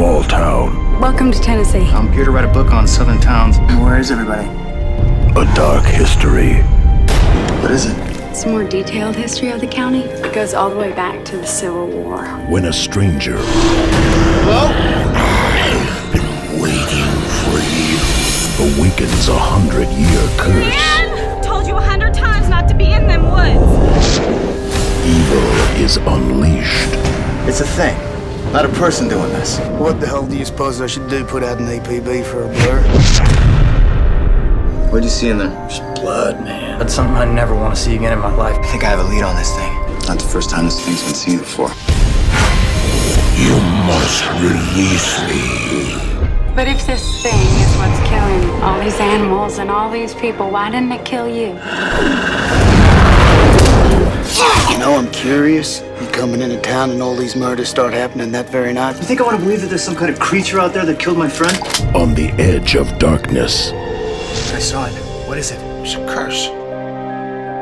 Welcome to Tennessee. I'm here to write a book on southern towns. Where is everybody? A dark history. What is it? It's a more detailed history of the county. It goes all the way back to the Civil War. When a stranger. Hello? I've been waiting for you. Awakens a hundred year curse. Man, told you a hundred times not to be in them woods. Evil is unleashed. It's a thing, not a person doing this. What the hell do you suppose I should do? Put out an APB for a blur? What'd you see in there? Just blood, man. That's something I never want to see again in my life. I think I have a lead on this thing. Not the first time this thing's been seen before. You must release me. But if this thing is what's killing all these animals and all these people, why didn't it kill you? You know, I'm curious. You coming into town and all these murders start happening that very night? You think I want to believe that there's some kind of creature out there that killed my friend? On the edge of darkness. I saw it. What is it? It's a curse.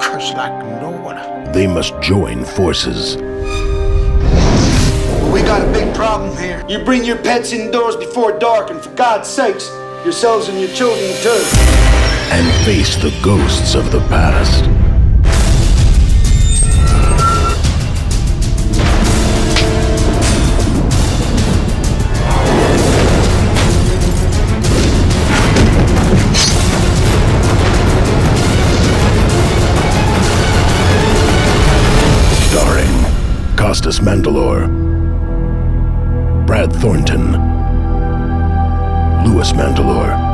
Curse like no one. They must join forces. We got a big problem here. You bring your pets indoors before dark, and for God's sakes, yourselves and your children too. and face the ghosts of the past. Costas Mandylor, Brad Thornton, Louis Mandylor.